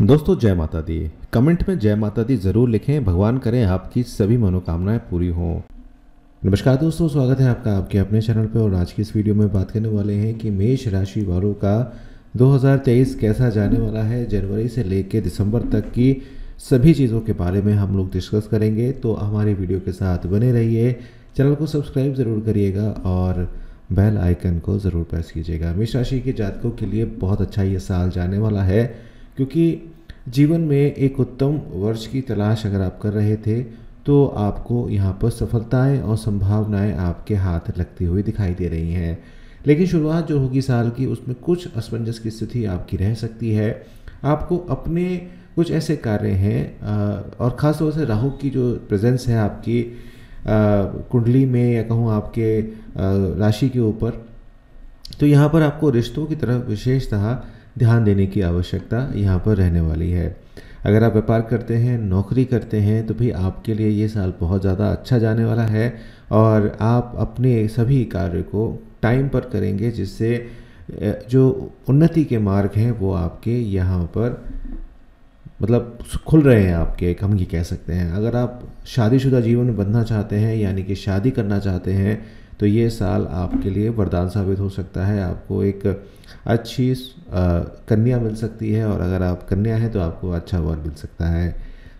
दोस्तों, जय माता दी। कमेंट में जय माता दी ज़रूर लिखें। भगवान करें, आपकी सभी मनोकामनाएँ पूरी हों। नमस्कार दोस्तों, स्वागत है आपका आपके अपने चैनल पर और आज की इस वीडियो में बात करने वाले हैं कि मेष राशि वालों का 2023 कैसा जाने वाला है, जनवरी से लेकर दिसंबर तक की सभी चीज़ों के बारे में हम लोग डिस्कस करेंगे। तो हमारे वीडियो के साथ बने रहिए। चैनल को सब्सक्राइब ज़रूर करिएगा और बेल आइकन को ज़रूर प्रेस कीजिएगा। मेष राशि के जातकों के लिए बहुत अच्छा ये साल जाने वाला है। क्योंकि जीवन में एक उत्तम वर्ष की तलाश अगर आप कर रहे थे तो आपको यहाँ पर सफलताएँ और संभावनाएँ आपके हाथ लगती हुई दिखाई दे रही हैं। लेकिन शुरुआत जो होगी साल की, उसमें कुछ असमंजस की स्थिति आपकी रह सकती है। आपको अपने कुछ ऐसे कार्य हैं और ख़ास तौर से राहु की जो प्रेजेंस है आपकी कुंडली में या कहूँ आपके राशि के ऊपर तो यहाँ पर आपको रिश्तों की तरफ़ विशेषतः ध्यान देने की आवश्यकता यहाँ पर रहने वाली है। अगर आप व्यापार करते हैं, नौकरी करते हैं तो भी आपके लिए ये साल बहुत ज़्यादा अच्छा जाने वाला है और आप अपने सभी कार्य को टाइम पर करेंगे जिससे जो उन्नति के मार्ग हैं वो आपके यहाँ पर मतलब खुल रहे हैं आपके हम ये कह सकते हैं। अगर आप शादीशुदा जीवन में बनना चाहते हैं, यानी कि शादी करना चाहते हैं तो ये साल आपके लिए वरदान साबित हो सकता है। आपको एक अच्छी कन्या मिल सकती है और अगर आप कन्या हैं तो आपको अच्छा वर मिल सकता है।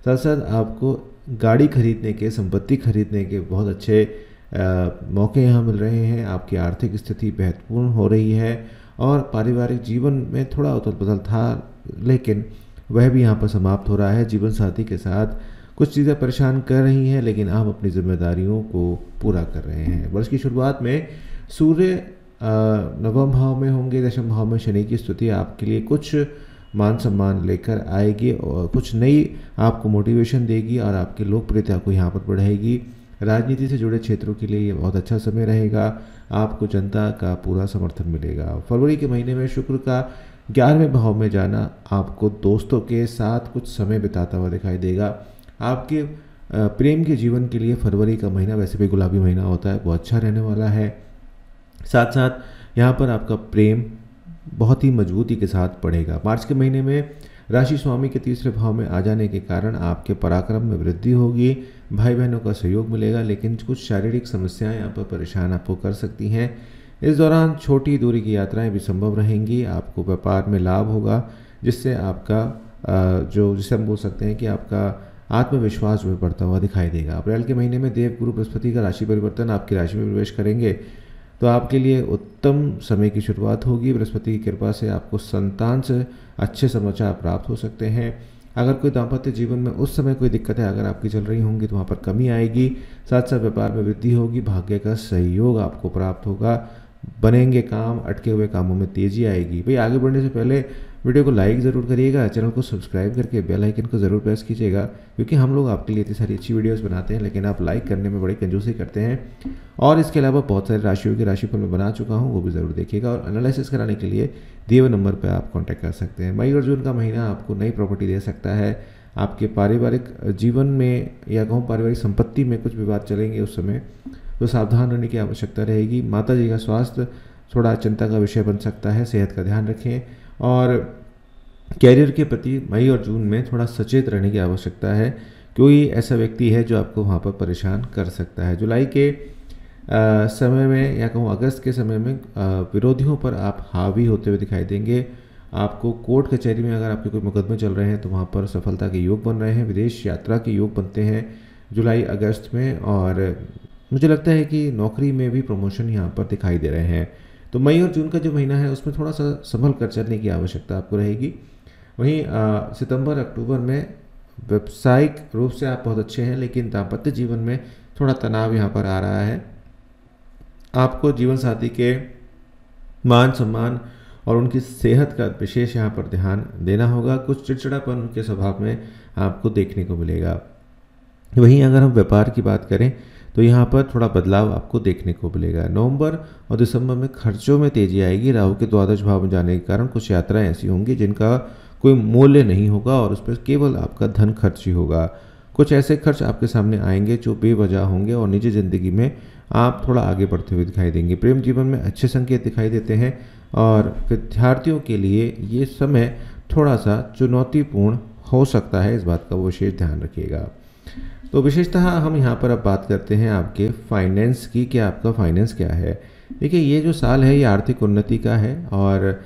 साथ साथ आपको गाड़ी खरीदने के संपत्ति खरीदने के बहुत अच्छे आ, मौके यहाँ मिल रहे हैं। आपकी आर्थिक स्थिति महत्वपूर्ण हो रही है और पारिवारिक जीवन में थोड़ा उथल पुथल था लेकिन वह भी यहाँ पर समाप्त हो रहा है। जीवन साथी के साथ कुछ चीज़ें परेशान कर रही हैं, लेकिन आप अपनी जिम्मेदारियों को पूरा कर रहे हैं। वर्ष की शुरुआत में सूर्य नवम भाव में होंगे, दशम भाव में शनि की स्तुति आपके लिए कुछ मान सम्मान लेकर आएगी और कुछ नई आपको मोटिवेशन देगी और आपकी लोकप्रियता को यहाँ पर बढ़ाएगी। राजनीति से जुड़े क्षेत्रों के लिए ये बहुत अच्छा समय रहेगा। आपको जनता का पूरा समर्थन मिलेगा। फरवरी के महीने में शुक्र का ग्यारहवें भाव में जाना आपको दोस्तों के साथ कुछ समय बिताता हुआ दिखाई देगा। आपके प्रेम के जीवन के लिए फरवरी का महीना वैसे भी गुलाबी महीना होता है, वो अच्छा रहने वाला है। साथ साथ यहाँ पर आपका प्रेम बहुत ही मजबूती के साथ पड़ेगा मार्च के महीने में राशि स्वामी के तीसरे भाव में आ जाने के कारण आपके पराक्रम में वृद्धि होगी भाई बहनों का सहयोग मिलेगा, लेकिन कुछ शारीरिक समस्याएँ यहाँ पर परेशान आपको कर सकती हैं। इस दौरान छोटी दूरी की यात्राएँ भी संभव रहेंगी, आपको व्यापार में लाभ होगा, जिससे आपका जो जिसे हम बोल सकते हैं कि आपका आत्मविश्वास जो बढ़ता हुआ दिखाई देगा। अप्रैल के महीने में देव गुरु बृहस्पति का राशि परिवर्तन आपकी राशि में प्रवेश करेंगे। तो आपके लिए उत्तम समय की शुरुआत होगी। बृहस्पति की कृपा से आपको संतान से अच्छे समाचार प्राप्त हो सकते हैं। अगर कोई दाम्पत्य जीवन में उस समय कोई दिक्कतें अगर आपकी चल रही होंगी तो वहाँ पर कमी आएगी। साथ साथ व्यापार में वृद्धि होगी। भाग्य का सहयोग आपको प्राप्त होगा। बनेंगे काम, अटके हुए कामों में तेज़ी आएगी। भाई, आगे बढ़ने से पहले वीडियो को लाइक ज़रूर करिएगा, चैनल को सब्सक्राइब करके बेल आइकन को ज़रूर प्रेस कीजिएगा, क्योंकि हम लोग आपके लिए इतनी सारी अच्छी वीडियोस बनाते हैं, लेकिन आप लाइक करने में बड़ी कंजूसी करते हैं। और इसके अलावा बहुत सारे राशियों की राशिफल मैं बना चुका हूँ, वो भी ज़रूर देखिएगा। और एनालिसिस कराने के लिए दिए हुए नंबर पर आप कॉन्टैक्ट कर सकते हैं। मई और जून का महीना आपको नई प्रॉपर्टी दे सकता है। आपके पारिवारिक जीवन में या कहूँ पारिवारिक संपत्ति में कुछ विवाद चलेंगे उस समय। तो सावधान रहने की आवश्यकता रहेगी। माता जी का स्वास्थ्य थोड़ा चिंता का विषय बन सकता है सेहत का ध्यान रखें और कैरियर के प्रति मई और जून में थोड़ा सचेत रहने की आवश्यकता है। कोई ऐसा व्यक्ति है जो आपको वहाँ पर परेशान कर सकता है। जुलाई के आ, समय में या कहूँ अगस्त के समय में आ, विरोधियों पर आप हावी होते हुए दिखाई देंगे। आपको कोर्ट कचहरी में अगर आपके कोई मुकदमे चल रहे हैं तो वहाँ पर सफलता के योग बन रहे हैं विदेश यात्रा के योग बनते हैं जुलाई अगस्त में और मुझे लगता है कि नौकरी में भी प्रमोशन यहाँ पर दिखाई दे रहे हैं। तो मई और जून का जो महीना है, उसमें थोड़ा सा संभल कर चलने की आवश्यकता आपको रहेगी। वहीं सितंबर, अक्टूबर में व्यावसायिक रूप से आप बहुत अच्छे हैं, लेकिन दाम्पत्य जीवन में थोड़ा तनाव यहाँ पर आ रहा है। आपको जीवन साथी के मान सम्मान और उनकी सेहत का विशेष यहाँ पर ध्यान देना होगा। कुछ चिड़चिड़ापन उनके स्वभाव में आपको देखने को मिलेगा। वहीं अगर हम व्यापार की बात करें तो यहाँ पर थोड़ा बदलाव आपको देखने को मिलेगा। नवंबर और दिसंबर में खर्चों में तेज़ी आएगी। राहु के द्वादश भाव में जाने के कारण कुछ यात्राएँ ऐसी होंगी जिनका कोई मूल्य नहीं होगा और उस पर केवल आपका धन खर्च ही होगा। कुछ ऐसे खर्च आपके सामने आएँगे जो बेवजह होंगे और निजी ज़िंदगी में आप थोड़ा आगे बढ़ते हुए दिखाई देंगे। प्रेम जीवन में अच्छे संकेत दिखाई देते हैं और विद्यार्थियों के लिए ये समय थोड़ा सा चुनौतीपूर्ण हो सकता है। इस बात का विशेष ध्यान रखिएगा। तो विशेषतः हम यहाँ पर अब बात करते हैं आपके फाइनेंस की, कि आपका फाइनेंस क्या है। देखिए, ये जो साल है, ये आर्थिक उन्नति का है और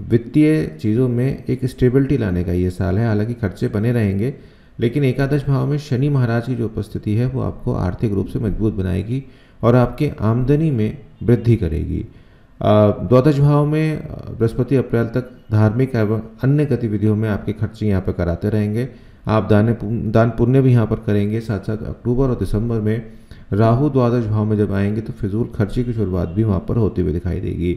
वित्तीय चीज़ों में एक स्टेबिलिटी लाने का ये साल है। हालाँकि खर्चे बने रहेंगे, लेकिन एकादश भाव में शनि महाराज की जो उपस्थिति है, वो आपको आर्थिक रूप से मज़बूत बनाएगी और आपके आमदनी में वृद्धि करेगी। द्वादश भाव में बृहस्पति अप्रैल तक धार्मिक एवं अन्य गतिविधियों में आपके खर्चे यहाँ पर कराते रहेंगे। आप दान दान पुण्य भी यहाँ पर करेंगे साथ साथ अक्टूबर और दिसंबर में राहु द्वादश भाव में जब आएँगे तो फिजूल खर्चे की शुरुआत भी वहाँ पर होती हुई दिखाई देगी।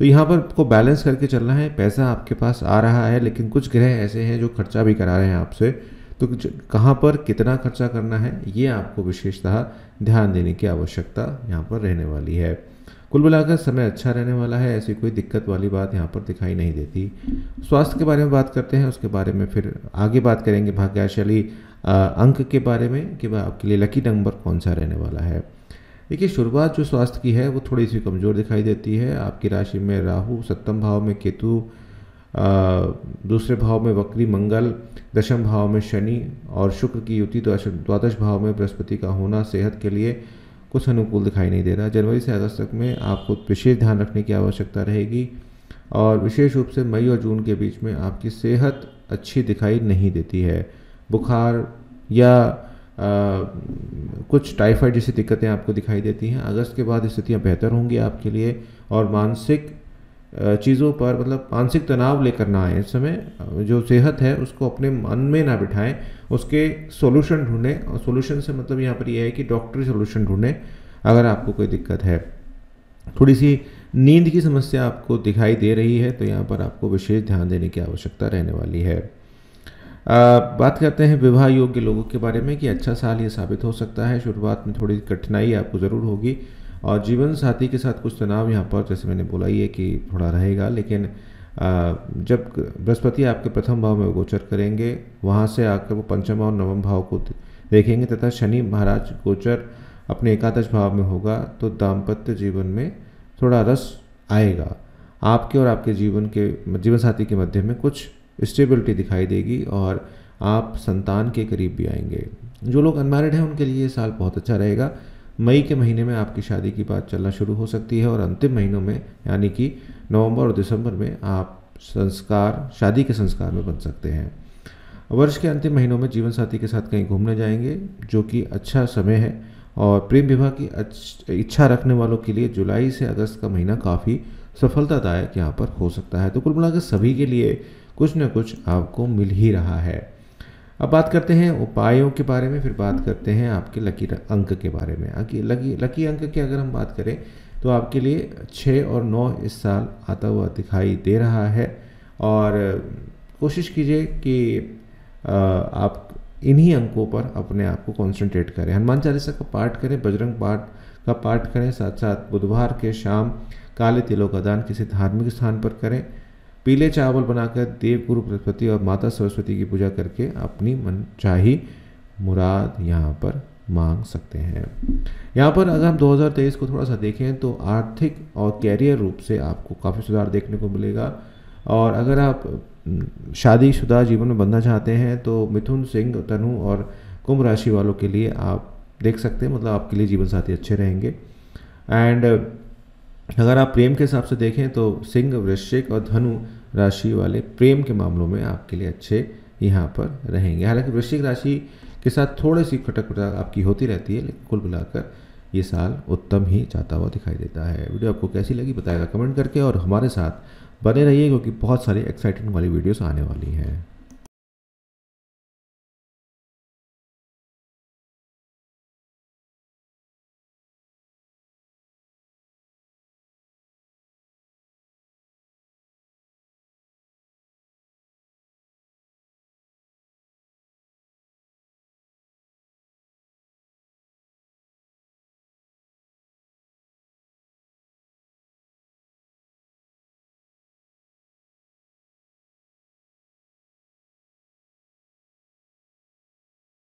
तो यहाँ पर को बैलेंस करके चलना है, पैसा आपके पास आ रहा है, लेकिन कुछ ग्रह ऐसे हैं जो खर्चा भी करा रहे हैं आपसे। तो कहाँ पर कितना खर्चा करना है, ये आपको विशेषतः ध्यान देने की आवश्यकता यहाँ पर रहने वाली है। कुल मिलाकर समय अच्छा रहने वाला है, ऐसी कोई दिक्कत वाली बात यहाँ पर दिखाई नहीं देती। स्वास्थ्य के बारे में बात करते हैं, उसके बारे में फिर आगे बात करेंगे। भाग्यशाली अंक के बारे में कि वह आपके लिए लकी नंबर कौन सा रहने वाला है। देखिए, शुरुआत जो स्वास्थ्य की है, वो थोड़ी सी कमज़ोर दिखाई देती है। आपकी राशि में राहु, सप्तम भाव में केतु दूसरे भाव में वक्री मंगल, दशम भाव में शनि और शुक्र की युति द्वादश भाव में बृहस्पति का होना सेहत के लिए कुछ अनुकूल दिखाई नहीं दे रहा। जनवरी से अगस्त तक में आपको विशेष ध्यान रखने की आवश्यकता रहेगी और विशेष रूप से मई और जून के बीच में आपकी सेहत अच्छी दिखाई नहीं देती है। बुखार या आ, कुछ टाइफाइड जैसी दिक्कतें आपको दिखाई देती हैं। अगस्त के बाद स्थितियाँ बेहतर होंगी आपके लिए और मानसिक चीज़ों पर मतलब मानसिक तनाव लेकर ना आए। इस समय जो सेहत है उसको अपने मन में ना बिठाएँ उसके सॉल्यूशन ढूंढें। और सॉल्यूशन से मतलब यहाँ पर यह है कि डॉक्टरी सॉल्यूशन ढूंढें अगर आपको कोई दिक्कत है। थोड़ी सी नींद की समस्या आपको दिखाई दे रही है तो यहाँ पर आपको विशेष ध्यान देने की आवश्यकता रहने वाली है। आ, बात करते हैं विवाह योग्य लोगों के बारे में कि अच्छा साल ये साबित हो सकता है। शुरुआत में थोड़ी कठिनाई आपको ज़रूर होगी। और जीवन साथी के साथ कुछ तनाव यहाँ पर, जैसे मैंने बोला ही कि थोड़ा रहेगा, लेकिन जब बृहस्पति आपके प्रथम भाव में गोचर करेंगे, वहाँ से आकर वो पंचम और नवम भाव को देखेंगे तथा शनि महाराज गोचर अपने एकादश भाव में होगा तो दाम्पत्य जीवन में थोड़ा रस आएगा। आपके और आपके जीवन के, जीवन साथी के मध्य में कुछ स्टेबिलिटी दिखाई देगी और आप संतान के करीब भी आएँगे। जो लोग अनमैरिड हैं, उनके लिए ये साल बहुत अच्छा रहेगा। मई के महीने में आपकी शादी की बात चलना शुरू हो सकती है और अंतिम महीनों में, यानी कि नवंबर और दिसंबर में आप संस्कार, शादी के संस्कार में बन सकते हैं। वर्ष के अंतिम महीनों में जीवन साथी के साथ कहीं घूमने जाएँगे, जो कि अच्छा समय है और प्रेम विवाह की इच्छा रखने वालों के लिए जुलाई से अगस्त का महीना काफ़ी सफलतादायक यहाँ पर हो सकता है। तो कुल मिलाकर सभी के लिए कुछ न कुछ आपको मिल ही रहा है। अब बात करते हैं उपायों के बारे में, फिर बात करते हैं आपके लकी अंक के बारे में। लकी लकी अंक की अगर हम बात करें तो आपके लिए छः और नौ इस साल आता हुआ दिखाई दे रहा है। और कोशिश कीजिए कि आप इन्हीं अंकों पर अपने आप को कॉन्सेंट्रेट करें। हनुमान चालीसा का पाठ करें, बजरंग पाठ का पाठ करें साथ साथ बुधवार के शाम काले तिलों का दान किसी धार्मिक स्थान पर करें। पीले चावल बनाकर देव गुरु बृहस्पति और माता सरस्वती की पूजा करके अपनी मन चाही मुराद यहाँ पर मांग सकते हैं। यहाँ पर अगर हम 2023 को थोड़ा सा देखें तो आर्थिक और कैरियर रूप से आपको काफ़ी सुधार देखने को मिलेगा। और अगर आप शादीशुदा जीवन में बनना चाहते हैं तो मिथुन, सिंह, तनु और कुंभ राशि वालों के लिए आप देख सकते हैं मतलब आपके लिए जीवन साथी अच्छे रहेंगे। एंड अगर आप प्रेम के हिसाब से देखें तो सिंह, वृश्चिक और धनु राशि वाले प्रेम के मामलों में आपके लिए अच्छे यहाँ पर रहेंगे। हालाँकि वृश्चिक राशि के साथ थोड़ी सी खटक आपकी होती रहती है, लेकिन कुल मिलाकर ये साल उत्तम ही जाता हुआ दिखाई देता है। वीडियो आपको कैसी लगी बताएगा कमेंट करके और हमारे साथ बने रहिए, क्योंकि बहुत सारी एक्साइटिंग वाली वीडियोस आने वाली हैं।